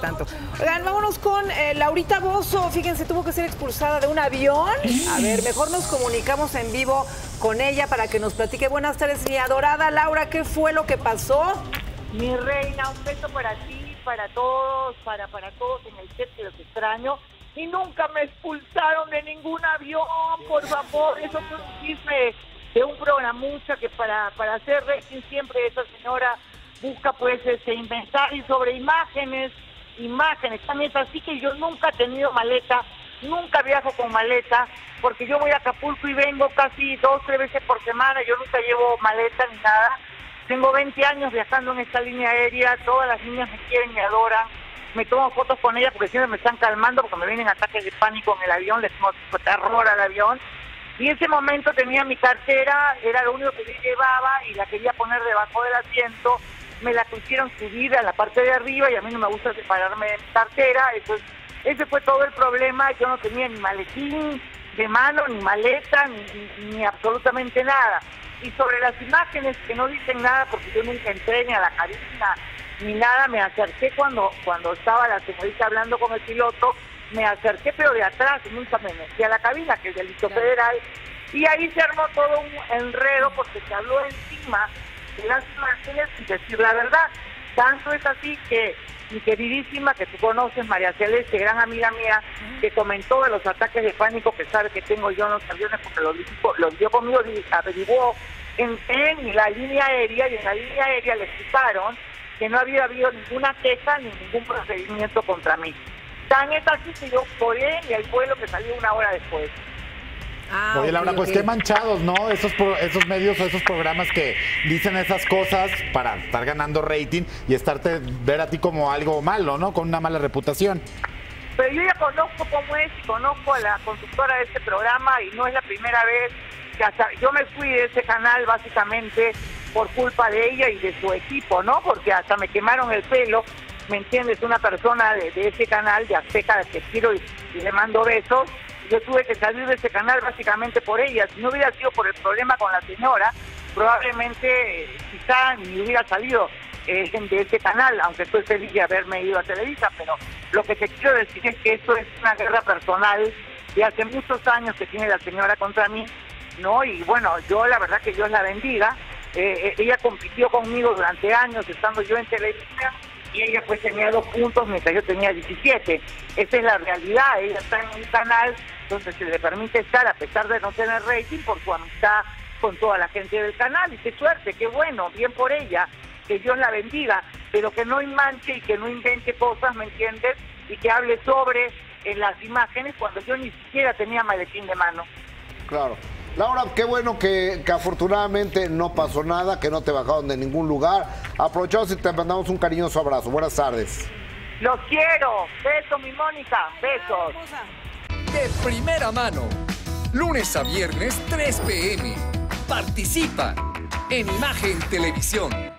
tanto. Oigan, vámonos con eh, Laurita Bozo. Fíjense, tuvo que ser expulsada de un avión. A ver, mejor nos comunicamos en vivo con ella para que nos platique. Buenas tardes, mi adorada Laura, ¿qué fue lo que pasó? Mi reina, un beso para ti, para todos, para, para todos en el set que los extraño. Y nunca me expulsaron de ningún avión, por favor. Eso fue un chisme de un programucha que para, para hacer rating siempre esa señora busca pues este, inventar y sobre imágenes, imágenes. También así que yo nunca he tenido maleta, nunca viajo con maleta, porque yo voy a Acapulco y vengo casi dos, tres veces por semana, yo nunca llevo maleta ni nada. Tengo 20 años viajando en esta línea aérea, todas las niñas me quieren, me adoran. Me tomo fotos con ellas porque siempre me están calmando porque me vienen ataques de pánico en el avión, les tengo terror al avión. Y en ese momento tenía mi cartera, era lo único que yo llevaba y la quería poner debajo del asiento me la pusieron subida a la parte de arriba y a mí no me gusta separarme de mi cartera, entonces ese fue todo el problema, yo no tenía ni maletín de mano, ni maleta, ni, absolutamente nada. Y sobre las imágenes que no dicen nada, porque yo nunca entré ni a la cabina ni nada, me acerqué cuando, cuando estaba la señorita hablando con el piloto, me acerqué pero de atrás, nunca me metí a la cabina, que es delito federal, y ahí se armó todo un enredo porque se habló encima y decir la verdad. Tanto es así que mi queridísima, que tú conoces, María Celeste, gran amiga mía, que comentó de los ataques de pánico que sabe que tengo yo en los aviones, porque los dio conmigo averiguó en, en la línea aérea, y en la línea aérea le explicaron que no había habido ninguna queja ni ningún procedimiento contra mí. Tan es así que yo colé y el vuelo que salió una hora después. Ah, Oye, Laura, pues qué manchados, ¿no? Esos, esos medios o esos programas que dicen esas cosas para estar ganando rating y estarte ver a ti como algo malo, ¿no? Con una mala reputación. Pero yo ya conozco cómo es y conozco a la conductora de este programa y no es la primera vez que hasta yo me fui de ese canal básicamente por culpa de ella y de su equipo, ¿no? Porque hasta me quemaron el pelo, ¿me entiendes? Una persona de, ese canal de Azteca que quiero y le mando besos yo tuve que salir de ese canal básicamente por ella. Si no hubiera sido por el problema con la señora, probablemente quizá ni hubiera salido eh, de ese canal, aunque estoy feliz de haberme ido a Televisa, pero lo que te quiero decir es que esto es una guerra personal de hace muchos años que tiene la señora contra mí, ¿no? Y bueno, yo la verdad que Dios la bendiga. Eh, eh, ella compitió conmigo durante años, estando yo en Televisa, y ella pues tenía dos puntos mientras yo tenía 17. Esa es la realidad, ella está en un canal donde se le permite estar a pesar de no tener rating por su amistad con toda la gente del canal y qué suerte, qué bueno, bien por ella, que Dios la bendiga, pero que no manche y que no invente cosas, ¿me entiendes? Y que hable sobre en las imágenes cuando yo ni siquiera tenía maletín de mano. Claro. Laura, qué bueno que, afortunadamente no pasó nada, que no te bajaron de ningún lugar. Aprovechamos y te mandamos un cariñoso abrazo. Buenas tardes. Los quiero. Beso, mi Mónica. Besos. Primera mano. Lunes a viernes, 3 p.m. Participa en Imagen Televisión.